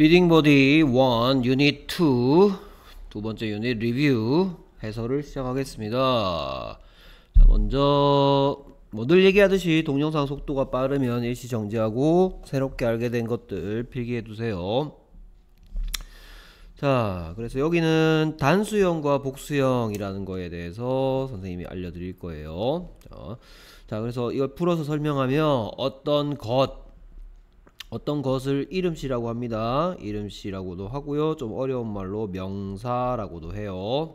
Reading Buddy 1 유닛 2두 번째 유닛 리뷰 해설을 시작하겠습니다. 자, 먼저 뭐 늘 얘기하듯이 동영상 속도가 빠르면 일시 정지하고 새롭게 알게 된 것들 필기해 두세요. 자, 그래서 여기는 단수형과 복수형이라는 거에 대해서 선생님이 알려드릴 거예요. 자, 자, 그래서 이걸 풀어서 설명하면 어떤 것, 어떤 것을 이름씨라고 합니다. 이름씨라고도 하고요. 좀 어려운 말로 명사라고도 해요.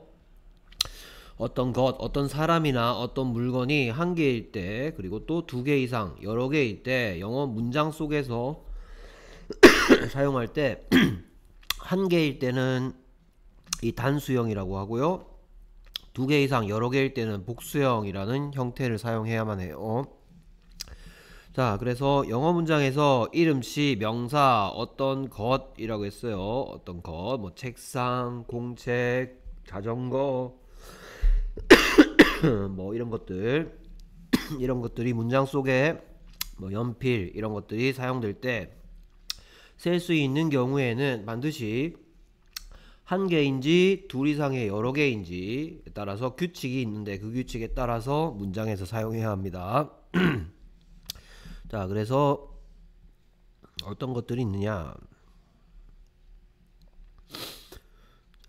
어떤 것, 어떤 사람이나 어떤 물건이 한 개일 때, 그리고 또 두 개 이상, 여러 개일 때, 영어 문장 속에서 사용할 때, 한 개일 때는 이 단수형이라고 하고요. 두 개 이상, 여러 개일 때는 복수형이라는 형태를 사용해야만 해요. 자, 그래서 영어 문장에서 이름씨, 명사, 어떤 것이라고 했어요. 어떤 것, 뭐 책상, 공책, 자전거, 뭐 이런 것들, 이런 것들이 문장 속에 뭐 연필 이런 것들이 사용될 때 셀 수 있는 경우에는 반드시 한 개인지 둘 이상의 여러 개인지에 따라서 규칙이 있는데 그 규칙에 따라서 문장에서 사용해야 합니다. 자, 그래서 어떤 것들이 있느냐?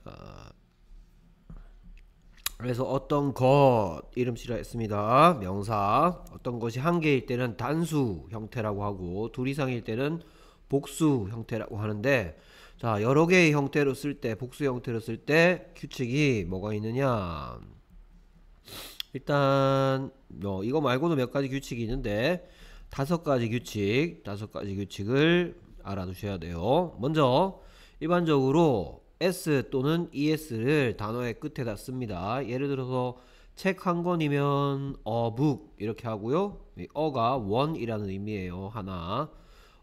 자, 그래서 어떤 것 이름씨라 했습니다. 명사. 어떤 것이 한 개일 때는 단수 형태라고 하고 둘 이상일 때는 복수 형태라고 하는데 자, 여러 개의 형태로 쓸 때, 복수 형태로 쓸 때 규칙이 뭐가 있느냐? 일단 뭐 이거 말고도 몇 가지 규칙이 있는데 다섯 가지 규칙, 다섯 가지 규칙을 알아두셔야 돼요. 먼저 일반적으로 s 또는 es를 단어의 끝에다 씁니다. 예를 들어서 책 한 권이면 a book 이렇게 하고요. 어가 one이라는 의미예요. 하나.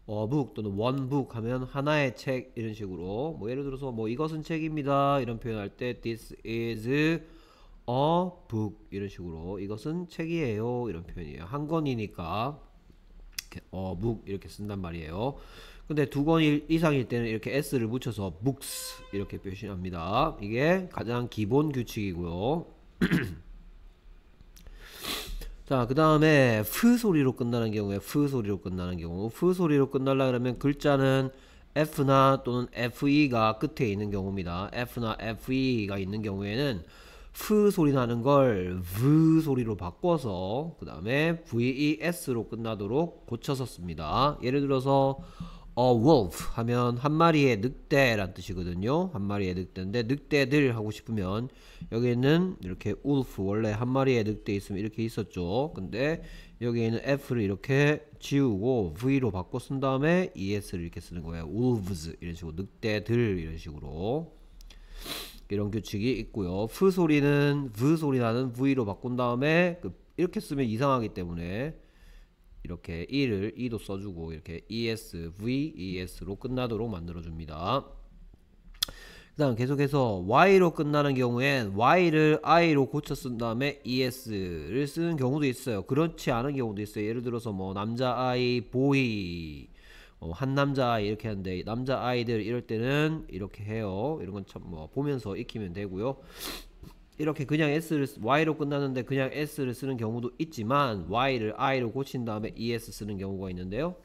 a book 또는 one book 하면 하나의 책 이런 식으로 뭐 예를 들어서 뭐 이것은 책입니다. 이런 표현할 때 this is a book 이런 식으로 이것은 책이에요. 이런 표현이에요. 한 권이니까 이렇게 어, book 이렇게 쓴단 말이에요. 근데 두 권 이상일 때는 이렇게 s를 붙여서 books 이렇게 표시합니다. 이게 가장 기본 규칙이고요. 자, 그 다음에 프 소리로 끝나는 경우에 프 소리로 끝나는 경우 프 소리로 끝날라 그러면 글자는 F나 또는 FE가 끝에 있는 경우입니다. F나 FE가 있는 경우에는 프 소리 나는 걸 V 소리로 바꿔서 그 다음에 VES로 끝나도록 고쳐서 씁니다. 예를 들어서 a wolf 하면 한 마리의 늑대란 뜻이거든요. 한 마리의 늑대인데 늑대들 하고 싶으면 여기에는 이렇게 wolf 원래 한 마리의 늑대 있으면 이렇게 있었죠. 근데 여기에는 F를 이렇게 지우고 V로 바꿔 쓴 다음에 ES를 이렇게 쓰는 거예요. wolves 이런 식으로 늑대들 이런 식으로 이런 규칙이 있고요. 프 소리는 V 소리 나는 V로 바꾼 다음에 그 이렇게 쓰면 이상하기 때문에 이렇게 e를 e도 써주고 이렇게 es, v, es로 끝나도록 만들어줍니다. 그 다음 계속해서 y로 끝나는 경우엔 y를 i로 고쳐 쓴 다음에 es를 쓰는 경우도 있어요. 그렇지 않은 경우도 있어요. 예를 들어서 뭐 남자 아이, 보이, 어, 한 남자 이렇게 하는데 남자 아이들 이럴 때는 이렇게 해요. 이런 건 참 뭐 보면서 익히면 되고요. 이렇게 그냥 s를 y로 끝나는데 그냥 s를 쓰는 경우도 있지만 y를 i로 고친 다음에 es 쓰는 경우가 있는데요.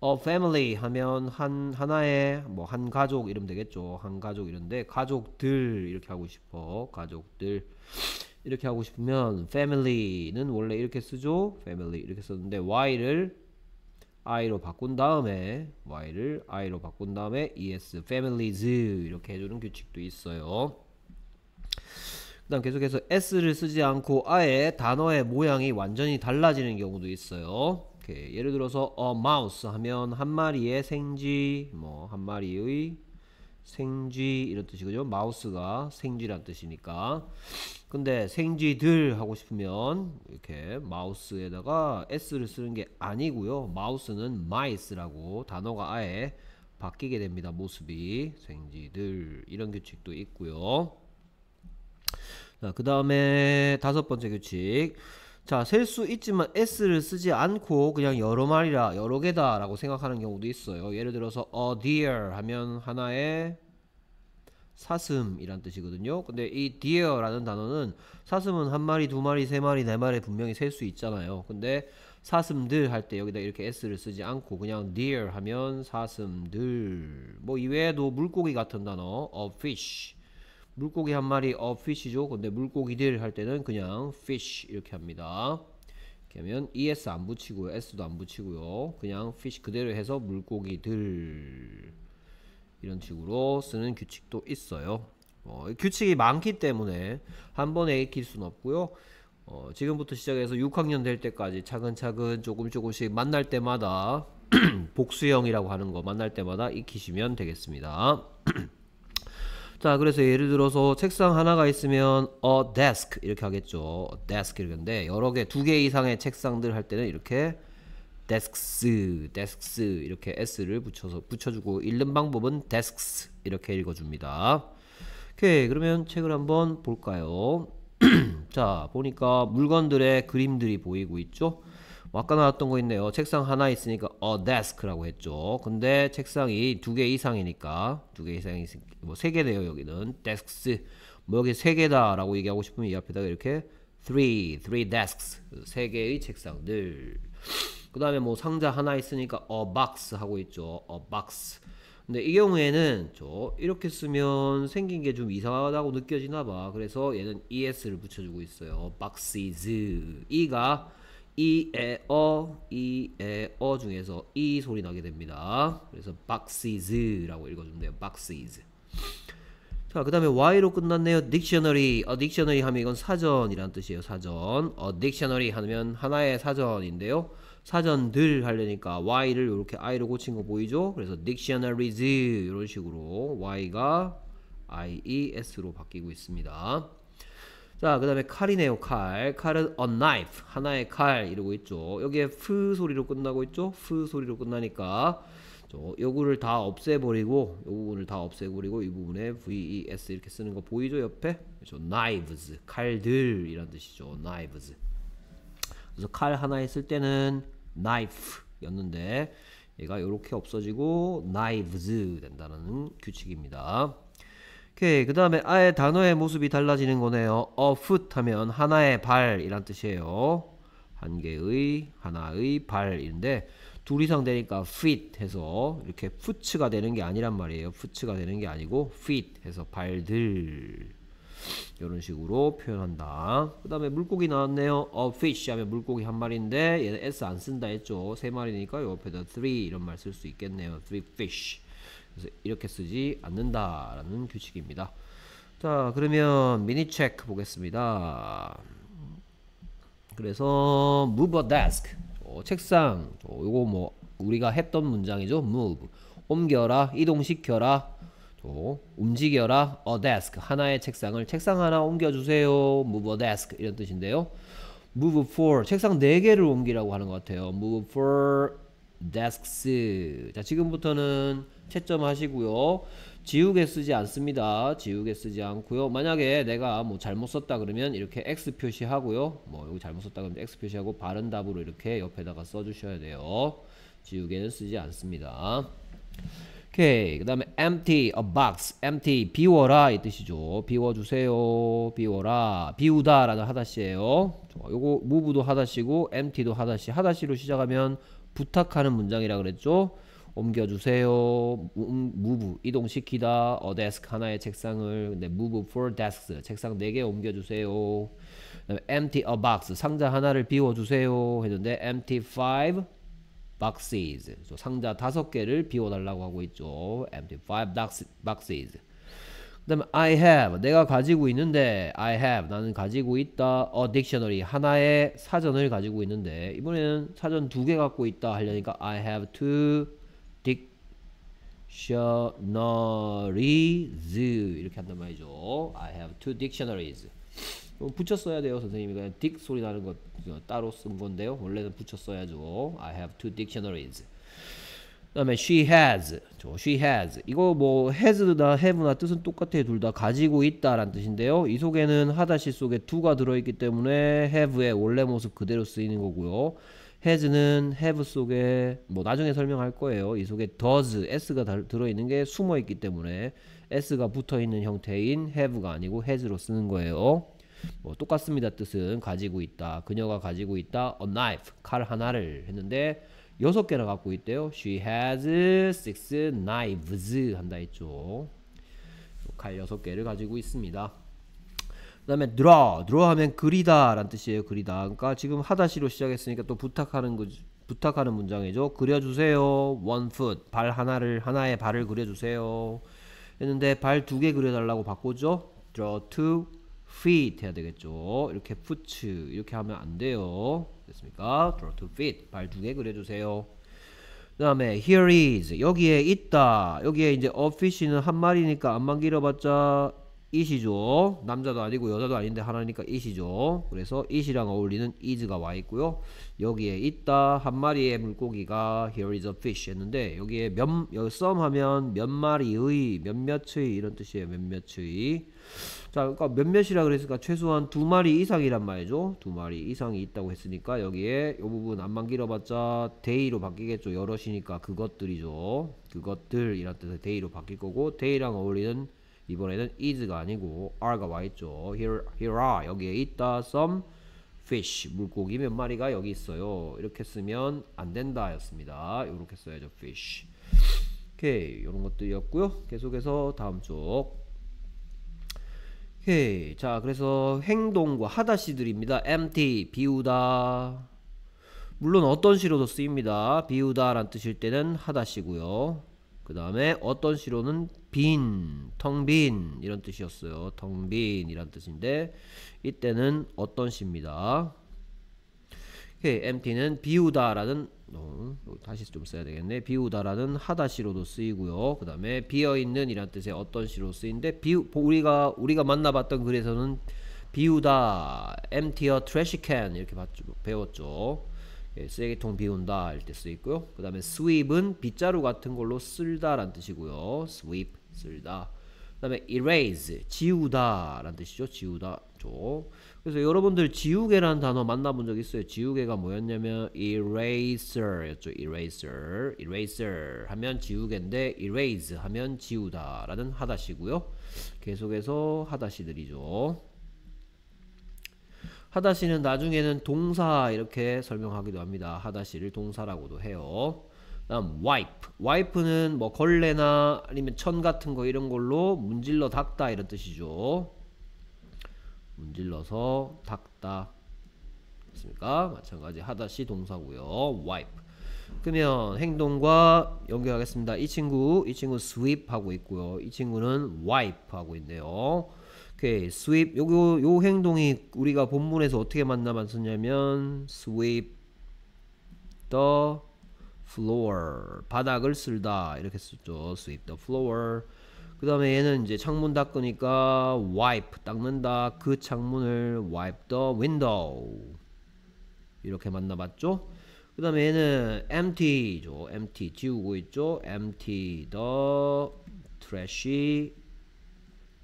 어 family 하면 한 하나의 뭐 한 가족 이름 되겠죠. 한 가족 이런데 가족들 이렇게 하고 싶어. 가족들 이렇게 하고 싶으면 family는 원래 이렇게 쓰죠. family 이렇게 썼는데 y를 i로 바꾼 다음에 y를 i로 바꾼 다음에 es families 이렇게 해주는 규칙도 있어요. 그 다음 계속해서 s를 쓰지 않고 아예 단어의 모양이 완전히 달라지는 경우도 있어요. 예를 들어서 a mouse 하면 한 마리의 생쥐, 뭐 한 마리의 생쥐 이런 뜻이거든요. 마우스가 생쥐란 뜻이니까. 근데 생쥐들 하고 싶으면 이렇게 마우스에다가 s를 쓰는 게 아니고요. 마우스는 mice라고 단어가 아예 바뀌게 됩니다. 모습이 생쥐들 이런 규칙도 있고요. 자, 그 다음에 다섯 번째 규칙. 자, 셀 수 있지만 s를 쓰지 않고 그냥 여러 마리라 여러 개다 라고 생각하는 경우도 있어요. 예를 들어서 a deer 하면 하나의 사슴이란 뜻이거든요. 근데 이 deer라는 단어는 사슴은 한 마리, 두 마리, 세 마리, 네 마리 분명히 셀 수 있잖아요. 근데 사슴들 할 때 여기다 이렇게 s를 쓰지 않고 그냥 deer 하면 사슴들. 뭐 이외에도 물고기 같은 단어 a fish 물고기 한 마리 a fish죠. 근데 물고기들 할 때는 그냥 fish 이렇게 합니다. 이렇게 하면 es 안 붙이고요. s도 안 붙이고요. 그냥 fish 그대로 해서 물고기들 이런 식으로 쓰는 규칙도 있어요. 어, 규칙이 많기 때문에 한 번에 익힐 수는 없고요. 어, 지금부터 시작해서 6학년 될 때까지 차근차근 조금 조금씩 만날 때마다 복수형이라고 하는 거 만날 때마다 익히시면 되겠습니다. 자, 그래서 예를 들어서 책상 하나가 있으면 a desk 이렇게 하겠죠. desk 이렇게인데 여러 개, 두 개 이상의 책상들 할 때는 이렇게 desks, desks 이렇게 s를 붙여서 붙여주고 읽는 방법은 desks 이렇게 읽어줍니다. 오케이, 그러면 책을 한번 볼까요? 자, 보니까 물건들의 그림들이 보이고 있죠. 뭐 아까 나왔던 거 있네요. 책상 하나 있으니까 a desk라고 했죠. 근데 책상이 두 개 이상이니까 두 개 이상이 뭐세 개네요. 여기는 desks. 뭐 여기 세 개다라고 얘기하고 싶으면 이 앞에다가 이렇게 three, three desks 세 개의 책상들. 그 다음에 뭐 상자 하나 있으니까 a box 하고 있죠. a box. 근데 이 경우에는 저 이렇게 쓰면 생긴 게 좀 이상하다고 느껴지나 봐. 그래서 얘는 es를 붙여주고 있어요. boxes. 이가 이, 에, 어, 이, 에, 어 중에서 이 소리 나게 됩니다. 그래서 boxes라고 읽어주면 돼요. boxes. 자, 그 다음에 y로 끝났네요. dictionary. a dictionary 하면 이건 사전이란 뜻이에요. 사전. a dictionary 하면 하나의 사전인데요. 사전들 하려니까 y를 이렇게 i로 고친 거 보이죠? 그래서 dictionaries 이런 식으로 y가 ies로 바뀌고 있습니다. 자, 그 다음에 칼이네요, 칼. 칼은 a knife. 하나의 칼, 이러고 있죠. 여기에 프 소리로 끝나고 있죠? 프 소리로 끝나니까, 저, 요거를 다 없애버리고, 요 부분을 다 없애버리고, 이 부분에 VES 이렇게 쓰는 거 보이죠, 옆에? 그렇죠. knives. 칼들, 이란 뜻이죠. knives. 그래서 칼 하나 있을 때는 knife 였는데, 얘가 이렇게 없어지고, knives 된다는 규칙입니다. 오케이. 그 다음에 아예 단어의 모습이 달라지는 거네요. a foot 하면 하나의 발이란 뜻이에요. 한 개의 하나의 발인데 둘 이상 되니까 feet 해서 이렇게 foot가 되는 게 아니란 말이에요. foot가 되는 게 아니고 feet 해서 발들. 이런 식으로 표현한다. 그 다음에 물고기 나왔네요. a fish 하면 물고기 한 마리인데 얘는 s 안 쓴다 했죠. 세 마리니까 옆에다 three 이런 말 쓸 수 있겠네요. three fish 그래서 이렇게 쓰지 않는다라는 규칙입니다. 자, 그러면 미니 체크 보겠습니다. 그래서 move a desk. 어, 책상. 어, 요거 뭐 우리가 했던 문장이죠. move. 옮겨라, 이동시켜라. 또 움직여라 a desk 하나의 책상을 책상 하나 옮겨 주세요. move a desk 이런 뜻인데요. move for 책상 4개를 옮기라고 하는 것 같아요. move for desks. 자, 지금부터는 채점 하시고요. 지우개 쓰지 않습니다. 지우개 쓰지 않고요. 만약에 내가 뭐 잘못 썼다 그러면 이렇게 X 표시하고요. 뭐 여기 잘못 썼다 그러면 X 표시하고 바른 답으로 이렇게 옆에다가 써 주셔야 돼요. 지우개는 쓰지 않습니다. 오케이. 그 다음에 empty a box. empty 비워라 이 뜻이죠. 비워 주세요. 비워라. 비우다 라는 하다시예요. 요거 move도 하다시고 empty도 하다시. 하다시로 시작하면 부탁하는 문장이라 그랬죠. 옮겨주세요. move 이동시키다. a desk 하나의 책상을 근데 move for desks 책상 4개 옮겨주세요. 그다음에 empty a box 상자 하나를 비워주세요 했는데 empty five boxes 상자 다섯 개를 비워달라고 하고 있죠. empty five boxes 그 다음에 I have. 내가 가지고 있는데 I have. 나는 가지고 있다. a dictionary. 하나의 사전을 가지고 있는데 이번에는 사전 두 개 갖고 있다 하려니까 I have two dictionaries. 이렇게 한단 말이죠. I have two dictionaries. 붙였어야 돼요 선생님이. 그냥 dick 소리 나는 거 따로 쓴 건데요. 원래는 붙였어야죠. I have two dictionaries 그 다음에 she has. 저 she has. 이거 뭐 has나 have나 뜻은 똑같아요. 둘 다 가지고 있다라는 뜻인데요. 이 속에는 하다시 속에 do가 들어있기 때문에 have의 원래 모습 그대로 쓰이는 거고요. has는 have 속에 뭐 나중에 설명할 거예요. 이 속에 does s가 다, 들어있는 게 숨어 있기 때문에 s가 붙어 있는 형태인 have가 아니고 has로 쓰는 거예요. 뭐 똑같습니다. 뜻은 가지고 있다 그녀가 가지고 있다 a knife 칼 하나를 했는데 여섯 개나 갖고 있대요. She has six knives 한다 했죠. 칼 여섯 개를 가지고 있습니다. 그 다음에 draw, draw 하면 그리다 라는 뜻이에요. 그리다. 그러니까 지금 하다시로 시작했으니까 또 부탁하는 거, 부탁하는 문장이죠. 그려주세요. one foot, 발 하나를, 하나의 발을 그려주세요. 했는데 발 두 개 그려달라고 바꾸죠. draw two feet 해야 되겠죠. 이렇게 foot 이렇게 하면 안 돼요. 됐습니까? draw two feet 발 두 개 그려주세요. 그 다음에 here is 여기에 있다. 여기에 이제 a fish는 한 마리니까 안만 길어봤자 it이죠. 남자도 아니고 여자도 아닌데 하나니까 it이죠. 그래서 it이랑 어울리는 is가 와 있고요. 여기에 있다 한 마리의 물고기가 here is a fish 했는데 여기에 몇 some 하면 몇 마리의 몇몇의 이런 뜻이에요. 몇몇의 자, 그러니까 몇몇이라 그랬으니까 최소한 두 마리 이상이란 말이죠. 두 마리 이상이 있다고 했으니까 여기에 이 부분 안만 길어봤자 they로 바뀌겠죠. 여럿이니까 그것들이죠. 그것들이란 뜻의 they로 바뀔 거고 they랑 어울리는 이번에는 is가 아니고 are가 와 있죠. Here, here are 여기에 있다 some fish 물고기 몇 마리가 여기 있어요. 이렇게 쓰면 안 된다 였습니다. 이렇게 써야죠. fish. 오케이, 이런 것들이었고요. 계속해서 다음 쪽. 오케이. 자, 그래서 행동과 하다시들입니다. empty, 비우다. 물론 어떤 시로도 쓰입니다. 비우다 란 뜻일 때는 하다시고요. 그 다음에 어떤 시로는 빈, 텅빈 이런 뜻이었어요. 텅빈 이란 뜻인데 이때는 어떤 시입니다. 오케이, empty는 비우다 라는 어, 다시 좀 써야 되겠네. 비우다라는 하다시로도 쓰이고요. 그 다음에 비어있는 이란 뜻의 어떤 시로 쓰이는데 비 우리가 우리가 만나봤던 글에서는 비우다, empty a trash can 이렇게 봤죠, 배웠죠. 예, 쓰레기통 비운다 할때 쓰이고요. 그 다음에 sweep은 빗자루 같은 걸로 쓸다란 뜻이고요. sweep 쓸다. 그 다음에 erase 지우다 라는 뜻이죠. 지우다 죠. 그래서 여러분들 지우개라는 단어 만나본 적 있어요. 지우개가 뭐였냐면 eraser였죠. eraser, eraser 하면 지우개인데 erase 하면 지우다라는 하다시고요. 계속해서 하다시들이죠. 하다시는 나중에는 동사 이렇게 설명하기도 합니다. 하다시를 동사라고도 해요. 다음 wipe. wipe는 뭐 걸레나 아니면 천 같은 거 이런 걸로 문질러 닦다 이런 뜻이죠. 문질러서 닦다. 됐습니까? 마찬가지 하다시 동사고요. wipe. 그러면 행동과 연결하겠습니다. 이 친구, 이 친구 sweep 하고 있고요. 이 친구는 wipe 하고 있네요. 오케이, sweep. 요거 요 행동이 우리가 본문에서 어떻게 만나봤었냐면 sweep the floor. 바닥을 쓸다. 이렇게 썼죠. sweep the floor. 그 다음에 얘는 이제 창문 닦으니까 wipe 닦는다. 그 창문을 wipe the window. 이렇게 만나봤죠? 그 다음에 얘는 empty죠. empty 지우고 있죠? empty the trash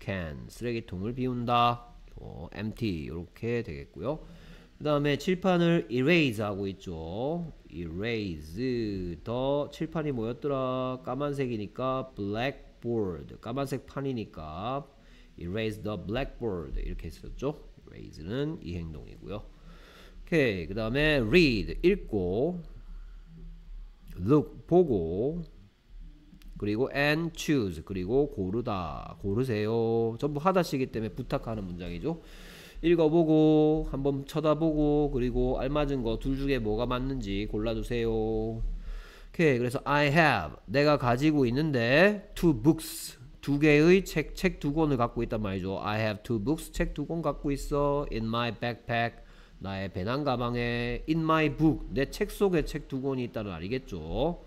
can. 쓰레기통을 비운다. 어, empty 이렇게 되겠고요. 그 다음에 칠판을 erase 하고 있죠. erase the 칠판이 뭐였더라? 까만색이니까 black blackboard 까만색 판이니까 erase the blackboard 이렇게 했었죠? erase는 이 행동이고요. 오케이 그 다음에 read 읽고 look 보고 그리고 and choose 그리고 고르다 고르세요. 전부 하다시기 때문에 부탁하는 문장이죠. 읽어보고 한번 쳐다보고 그리고 알맞은 거 둘 중에 뭐가 맞는지 골라주세요 오케이 그래서 I have 내가 가지고 있는데 two books 두 개의 책 책 두 권을 갖고 있단 말이죠. I have two books 책 두 권 갖고 있어 in my backpack 나의 배낭 가방에 in my book 내 책 속에 책 두 권이 있다는 말이겠죠.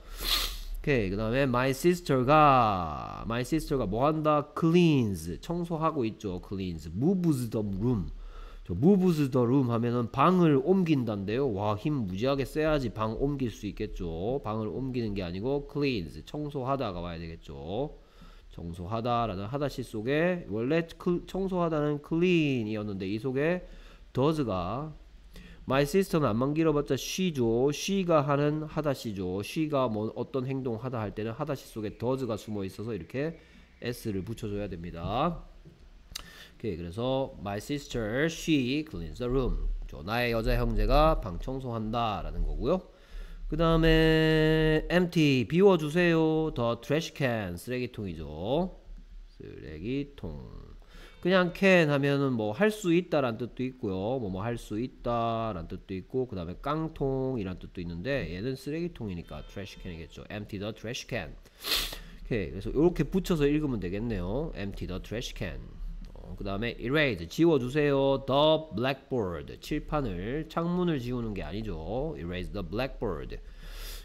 오케이 그 다음에 my sister가 my sister가 뭐 한다 cleans 청소하고 있죠 cleans moves the room the room 하면은 방을 옮긴다인데요. 와, 힘 무지하게 세야지 방 옮길 수 있겠죠. 방을 옮기는 게 아니고 cleans, 청소하다가 와야 되겠죠. 청소하다라는 하다시 속에 원래 청소하다는 clean이었는데 이 속에 does가 My sister는 안만 길어봤자 she죠. she가 하는 하다시죠. she가 뭐 어떤 행동 하다 할 때는 하다시 속에 does가 숨어 있어서 이렇게 s를 붙여줘야 됩니다. 오케이 그래서 my sister she cleans the room. 나의 여자 형제가 방 청소한다 라는 거고요. 그 다음에 empty 비워주세요. the trash can 쓰레기통이죠. 쓰레기통. 그냥 can 하면은 뭐 할 수 있다라는 뜻도 있고요. 뭐 뭐 할 수 있다라는 뜻도 있고 그 다음에 깡통이라는 뜻도 있는데 얘는 쓰레기통이니까 trash can이겠죠. empty the trash can. 오케이 그래서 이렇게 붙여서 읽으면 되겠네요. empty the trash can 그 다음에 erase 지워주세요 the blackboard 칠판을 창문을 지우는 게 아니죠 erase the blackboard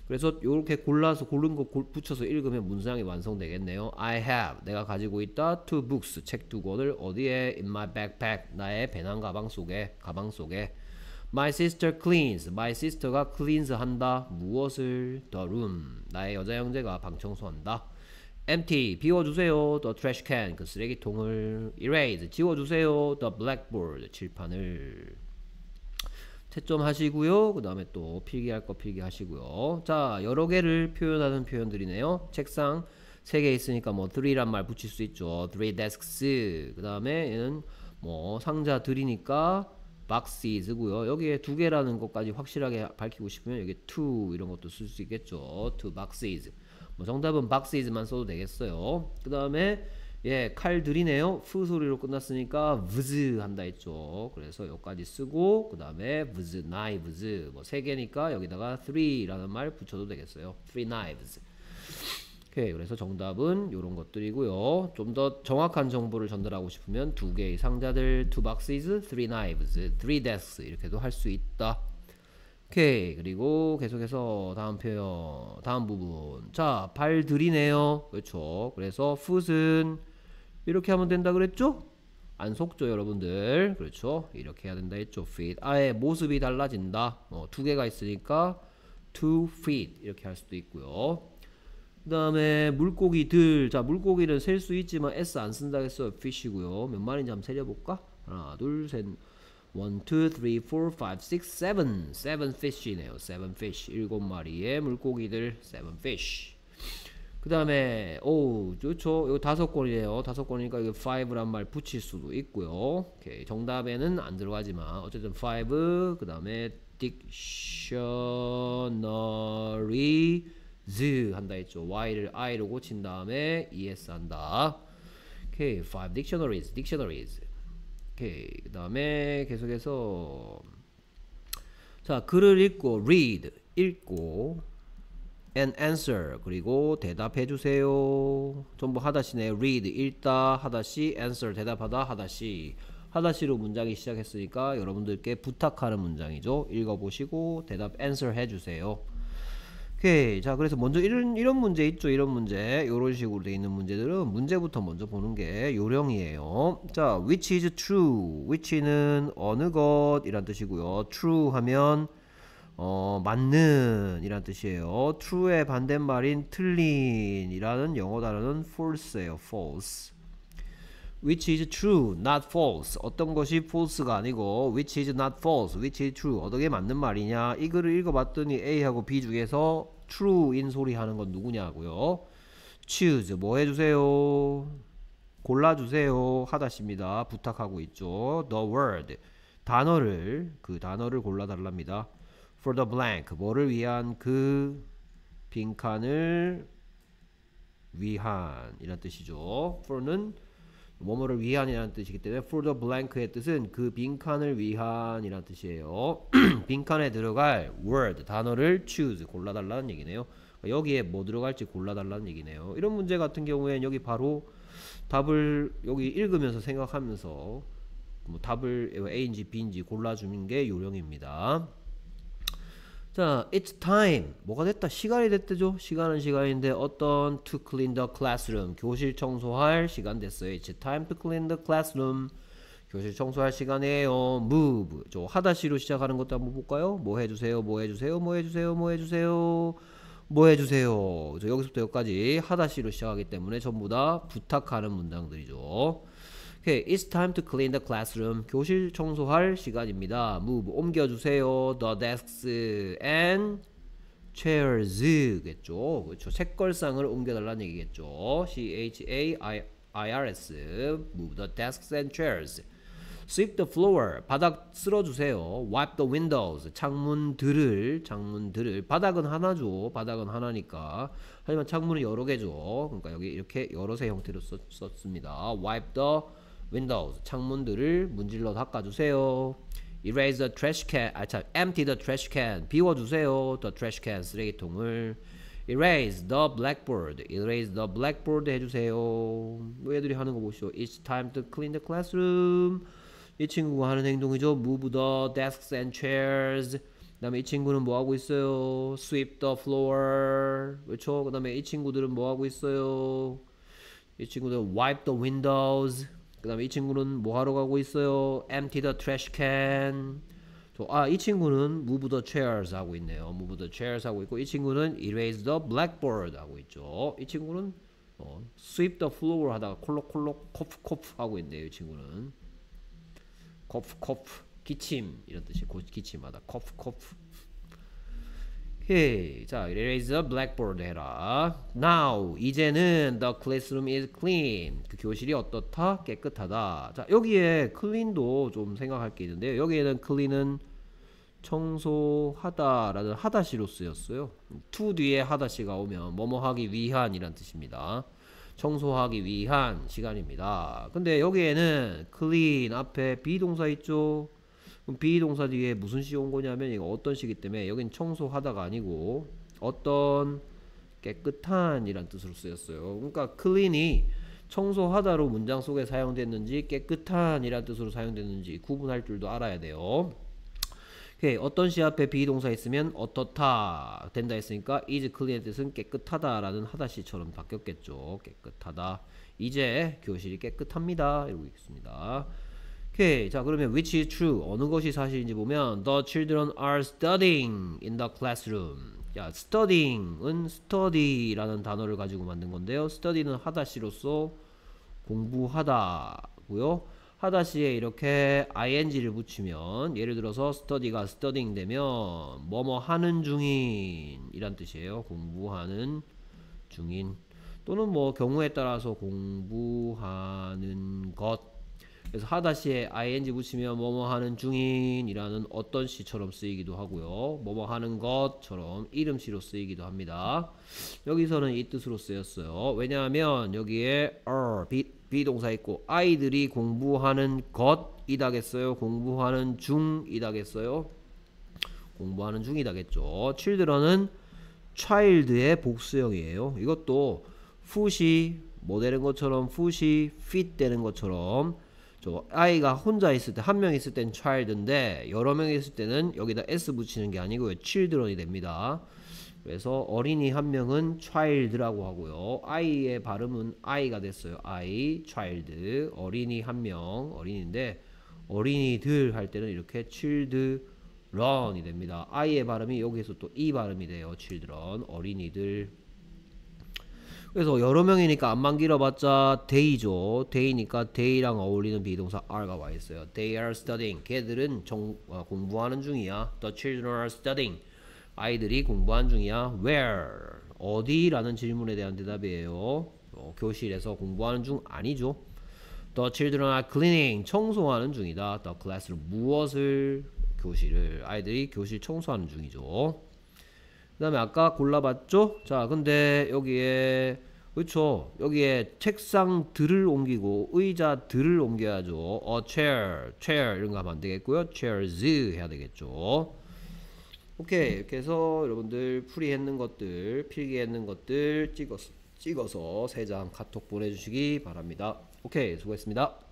그래서 이렇게 골라서 고른 거 붙여서 읽으면 문장이 완성되겠네요 I have 내가 가지고 있다 two books 책 두 권을 어디에 in my backpack 나의 배낭 가방 속에 가방 속에 My sister cleans. My sister가 cleans 한다. 무엇을? The room. 나의 여자 형제가 방 청소한다. Empty 비워주세요. the trash can 그 쓰레기통을 erase 지워주세요. the blackboard 칠판을. 채점 하시고요. 그 다음에 또 필기할 거 필기하시고요. 자 여러 개를 표현하는 표현들이네요. 책상 3개 있으니까 뭐 3란 말 붙일 수 있죠. 3 desks. 그 다음에 뭐 상자들이니까 boxes고요. 여기에 두 개라는 것까지 확실하게 밝히고 싶으면 여기 two 이런 것도 쓸 수 있겠죠. two boxes 뭐 정답은 boxes만 써도 되겠어요. 그 다음에 예 칼들이네요. 프 소리로 끝났으니까 vz 한다 했죠. 그래서 여기까지 쓰고 그 다음에 vz knives 뭐세 개니까 여기다가 three라는 말 붙여도 되겠어요. three knives. 오케이 그래서 정답은 이런 것들이고요. 좀 더 정확한 정보를 전달하고 싶으면 두 개의 상자들, two boxes, three knives, three desks 이렇게도 할 수 있다. 오케이. 그리고 계속해서 다음 표현 다음 부분. 자 발 들이네요. 그렇죠. 그래서 foot은 이렇게 하면 된다 그랬죠? 안 속죠 여러분들. 그렇죠. 이렇게 해야 된다 했죠 feet. 아예 모습이 달라진다. 어, 두 개가 있으니까 two feet. 이렇게 할 수도 있고요. 그 다음에 물고기들. 자 물고기를 셀 수 있지만 s 안 쓴다 했어요. fish이고요. 몇 마리인지 한번 세려볼까? 하나 둘셋 1, 2, 3, 4, 5, 6, 7 7 fish이네요. 7 fish. 7마리의 물고기들 7 fish. 그 다음에 오 좋죠 이거 다섯 권이에요. 다섯 권이니까 이거 5란 말 붙일 수도 있고요. 오케이. 정답에는 안 들어가지만 어쨌든 5그 다음에 dictionaries 한다 했죠. y를 i로 고친 다음에 es 한다. 오케이. 5 dictionaries dictionaries 오케이. 그 다음에 계속해서 자 글을 읽고 read 읽고 and answer 그리고 대답해 주세요. 전부 하다시네. read 읽다 하다시 answer 대답하다 하다시 하다시로 문장이 시작했으니까 여러분들께 부탁하는 문장이죠. 읽어보시고 대답 answer 해주세요. 오케이. 자, 그래서 먼저 이런, 이런 문제 있죠. 이런 문제. 이런 식으로 돼 있는 문제들은 문제부터 먼저 보는 게 요령이에요. 자, which is true. which는 어느 것 이란 뜻이고요. true 하면 어, 맞는 이란 뜻이에요. true의 반대말인 틀린 이라는 영어 단어는 false예요. false. Which is true, not false. 어떤 것이 false가 아니고 which is not false, which is true. 어떻게 맞는 말이냐? 이 글을 읽어봤더니 A하고 B 중에서 true인 소리 하는 건 누구냐고요? choose 뭐 해주세요? 골라주세요 하다십니다. 부탁하고 있죠. the word 단어를 그 단어를 골라달랍니다. for the blank 뭐를 위한 그 빈칸을 위한 이란 뜻이죠. for는 뭐뭐를 위한이라는 뜻이기 때문에 for the blank의 뜻은 그 빈칸을 위한이라는 뜻이에요. 빈칸에 들어갈 word 단어를 choose 골라달라는 얘기네요. 그러니까 여기에 뭐 들어갈지 골라달라는 얘기네요. 이런 문제 같은 경우에는 여기 바로 답을 여기 읽으면서 생각하면서 뭐 답을 A인지 B인지 골라주는 게 요령입니다. 자, it's time. 뭐가 됐다? 시간이 됐대죠? 시간은 시간인데 어떤 to clean the classroom. 교실 청소할 시간 됐어요. It's time to clean the classroom. 교실 청소할 시간이에요. move. 저 하다시로 시작하는 것도 한번 볼까요? 뭐 해주세요, 뭐 해주세요, 뭐 해주세요, 뭐 해주세요, 뭐 해주세요. 저 여기서부터 여기까지 하다시로 시작하기 때문에 전부 다 부탁하는 문장들이죠. Okay, it's time to clean the classroom. 교실 청소할 시간입니다. move 옮겨주세요. the desks and chairs겠죠. 그렇죠. 책걸상을 옮겨달라는 얘기겠죠. C H A I I R S move the desks and chairs. sweep the floor 바닥 쓸어주세요. wipe the windows 창문들을 창문들을 바닥은 하나죠. 바닥은 하나니까 하지만 창문은 여러 개죠. 그러니까 여기 이렇게 여러 세 형태로 썼, 썼습니다. wipe the windows 창문들을 문질러 닦아주세요. erase the trash can 아 참 empty the trash can 비워주세요. the trash can 쓰레기통을 erase the blackboard erase the blackboard 해주세요. 뭐 애들이 하는 거 보시죠. It's time to clean the classroom. 이 친구가 하는 행동이죠. Move the desks and chairs. 그 다음에 이 친구는 뭐 하고 있어요? Sweep the floor. 그렇죠? 그 다음에 이 친구들은 뭐 하고 있어요? 이 친구들은 wipe the windows. 그 다음에 이 친구는 뭐 하러 가고 있어요? Empty the trash can. 아, 이 친구는 move the chairs 하고 있네요. move the chairs 하고 있고 이 친구는 erase the blackboard 하고 있죠. 이 친구는 어, sweep the floor 하다가 콜록콜록 코프 코프 하고 있네요. 이 친구는 코프 코프 기침 이런 뜻이 고 기침하다 코프 코프 오케이 자 erase the blackboard 해라. Now 이제는 the classroom is clean. 그 교실이 어떻다? 깨끗하다. 자 여기에 clean도 좀 생각할 게 있는데요. 여기에는 clean은 청소하다라는 하다시로 쓰였어요. To 뒤에 하다시가 오면 뭐뭐 하기 위한 이란 뜻입니다. 청소하기 위한 시간입니다. 근데 여기에는 clean 앞에 비동사 있죠? 그럼 비동사 뒤에 무슨 시온 거냐면 이거 어떤 시기 때문에 여긴 청소하다가 아니고 어떤 깨끗한 이란 뜻으로 쓰였어요. 그러니까 clean이 청소하다로 문장 속에 사용됐는지 깨끗한 이란 뜻으로 사용됐는지 구분할 줄도 알아야 돼요. 오케이. 어떤 시 앞에 비동사 있으면 어떻다 된다 했으니까 is clean의 뜻은 깨끗하다라는 하다시처럼 바뀌었겠죠. 깨끗하다. 이제 교실이 깨끗합니다. 이러고 있습니다. 오케이. 자, 그러면 which is true? 어느 것이 사실인지 보면 the children are studying in the classroom. 야, studying은 study라는 단어를 가지고 만든 건데요. study는 하다시로서 공부하다고요. 하다시에 이렇게 ing를 붙이면 예를 들어서 study가 studying 되면 뭐뭐 하는 중인 이란 뜻이에요. 공부하는 중인 또는 뭐 경우에 따라서 공부하는 것 그래서 하다시에 ing 붙이면 뭐뭐 하는 중인이라는 어떤 시처럼 쓰이기도 하고요. 뭐뭐 하는 것처럼 이름시로 쓰이기도 합니다. 여기서는 이 뜻으로 쓰였어요. 왜냐하면 여기에 are, 비동사 있고 아이들이 공부하는 것이다겠어요. 공부하는 중이다겠어요. 공부하는 중이다겠죠. children은 child의 복수형이에요. 이것도 풋이 뭐 되는 것처럼 풋이 fit 되는 것처럼 저 아이가 혼자 있을 때 한 명 있을 땐 child인데 여러 명 있을 때는 여기다 s 붙이는 게 아니고 children이 됩니다. 그래서 어린이 한 명은 child라고 하고요. i의 발음은 i가 됐어요. i, child. 어린이 한 명, 어린인데 어린이들 할 때는 이렇게 children이 됩니다. i의 발음이 여기에서 또 e 발음이 돼요. children, 어린이들. 그래서 여러 명이니까 안만 길어봤자 day죠. day니까 day랑 어울리는 비동사 are가 와 있어요. They are studying. 걔들은 정, 어, 공부하는 중이야. The children are studying. 아이들이 공부한 중이야. Where? 어디라는 질문에 대한 대답이에요. 어, 교실에서 공부하는 중 아니죠. The children are cleaning. 청소하는 중이다. The class를 무엇을 교실을 아이들이 교실 청소하는 중이죠. 그 다음에 아까 골라봤죠? 자, 근데 여기에 그렇죠. 여기에 책상들을 옮기고 의자들을 옮겨야죠. a chair, chair 이런 거 하면 안 되겠고요. chairs 해야 되겠죠. 오케이 이렇게 해서 여러분들 풀이했는 것들 필기했는 것들 찍어서 찍어서 세 장 카톡 보내주시기 바랍니다. 오케이 수고했습니다.